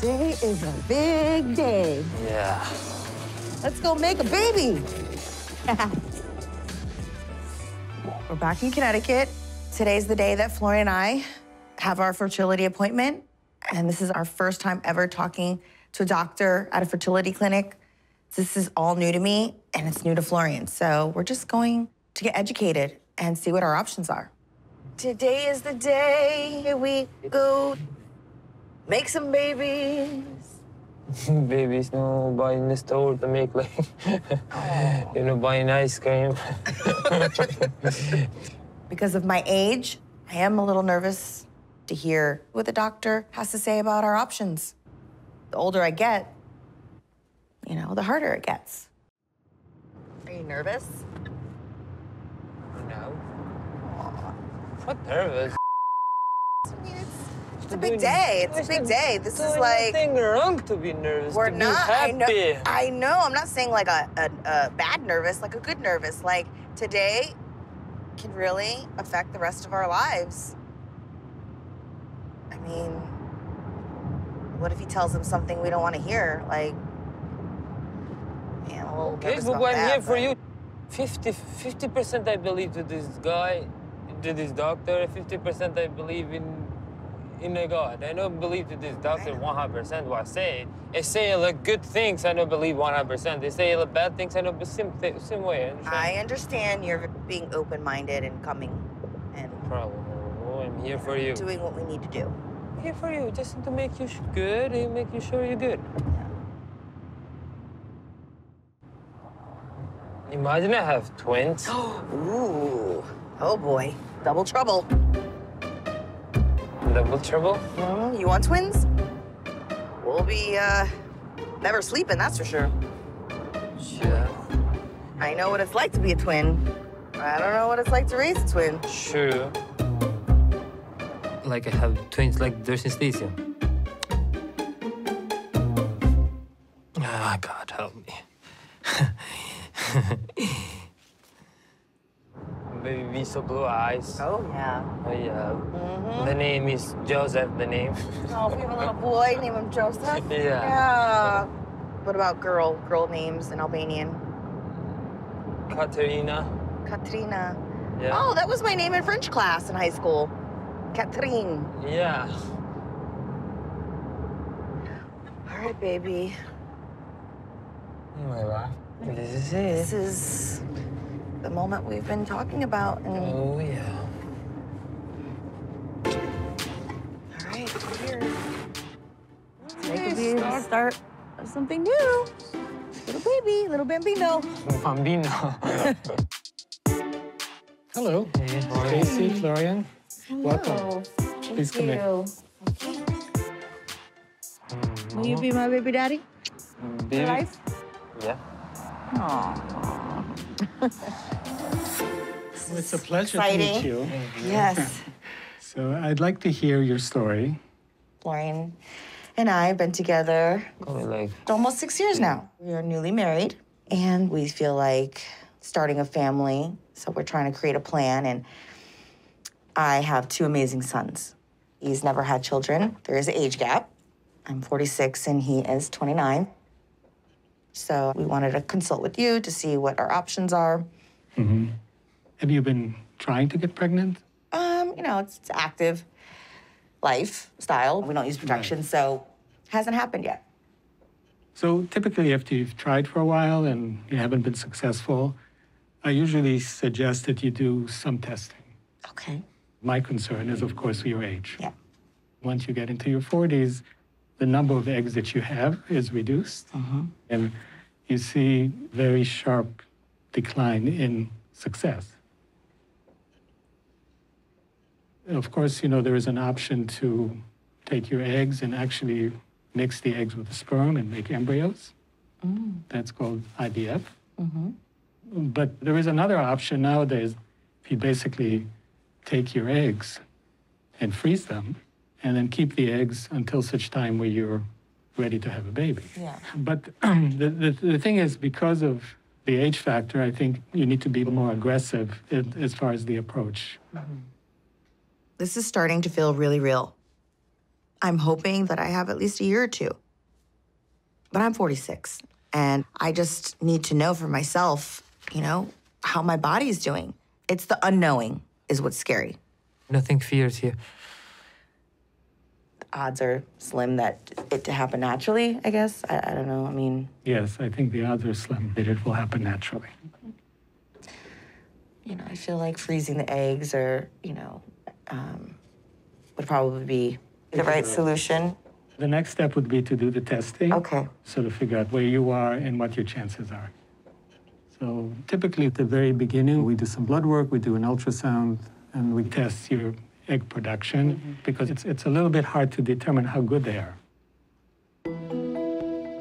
Today is a big day. Yeah. Let's go make a baby. We're back in Connecticut. Today's the day that Florian and I have our fertility appointment. And this is our first time ever talking to a doctor at a fertility clinic. This is all new to me and it's new to Florian. So we're just going to get educated and see what our options are. Today is the day we go make some babies. Babies, no, buy in the store to make like, you know, buying ice cream. Because of my age, I am a little nervous to hear what the doctor has to say about our options. The older I get, you know, the harder it gets. Are you nervous? no. Not nervous. It's, a big day. It's a big day. This is There's like nothing wrong to be nervous. we're to be not. I know. I know. I'm not saying like a, a, a bad nervous, like a good nervous. Like today can really affect the rest of our lives. I mean, what if he tells him something we don't want to hear? Like, man, a little Okay, but I'm that, here for you. 50 percent I believe to this guy, to this doctor. 50 percent I believe in in a God. I don't believe to this doctor 100 percent what I say. I say like good things. I don't believe 100 percent. They say like, bad things. I don't believe same th- same way. understand? I understand you're being open-minded and coming and problem. Oh, I'm here for you. doing what we need to do. Here for you, just to make you good and make you sure you're good. Yeah. Imagine I have twins. Ooh, oh boy, double trouble. Double trouble. Mm, you want twins? We'll be uh, never sleeping, that's for sure. Sure. I know what it's like to be a twin. I don't know what it's like to raise a twin. Sure. Like I have twins like and Stacey. Ah, God help me. Baby, so blue eyes. Oh yeah. Oh, yeah. Mm-hmm. The name is Joseph, the name. Oh, we have a little boy, name him Joseph. Yeah. Yeah. What about girl? Girl names in Albanian? Katerina. Katrina. Yeah. Oh, that was my name in French class in high school. Catherine. Yeah. All right, baby. My God. This is it. This is the moment we've been talking about. And Oh, yeah. all right, we're here. Today could be the start of something new. Little baby, little bambino. Bambino. Hello, Hey, how are you? Stacey, Florian. Welcome. Hello. Please come in. you. Will you be my baby daddy for Baby. life? Yeah. Well, It's a pleasure to meet you. Yes. So I'd like to hear your story. Florian and I have been together like almost six years now. We are newly married and we feel like starting a family. So we're trying to create a plan. And I have two amazing sons. He's never had children. There is an age gap. I'm 46 and he is 29. So we wanted to consult with you to see what our options are. Mm-hmm. Have you been trying to get pregnant? Um, you know, it's, it's active lifestyle. We don't use protection, so hasn't happened yet. So typically, after you've tried for a while and you haven't been successful, I usually suggest that you do some testing. Okay. My concern is, of course, your age. Yeah. Once you get into your 40s, the number of eggs that you have is reduced, and you see very sharp decline in success. Of course, you know, there is an option to take your eggs and actually mix the eggs with the sperm and make embryos. Mm. That's called IVF. Mm-hmm. But there is another option nowadays. If you basically take your eggs and freeze them, and then keep the eggs until such time where you're ready to have a baby. Yeah. But the, the, the thing is, because of the age factor, I think you need to be more aggressive in, as far as the approach. Mm-hmm. This is starting to feel really real. I'm hoping that I have at least a year or two. But I'm 46, and I just need to know for myself, you know, how my body's doing. It's the unknowing is what's scary. Nothing fears here. The odds are slim that it to happen naturally, I guess. I, I don't know. I mean, Yes, I think the odds are slim that it will happen naturally. you know, I feel like freezing the eggs or, you know, um, would probably be the right solution. The next step would be to do the testing. Okay. So to figure out where you are and what your chances are. So typically at the very beginning, we do some blood work, we do an ultrasound, and we test your egg production because it's, it's a little bit hard to determine how good they are.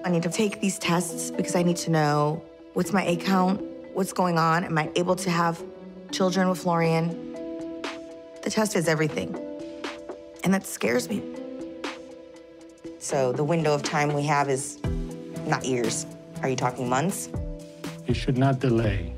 I need to take these tests because I need to know what's my egg count, what's going on, am I able to have children with Florian? The test is everything. And that scares me. So the window of time we have is not years. Are you talking months? You should not delay.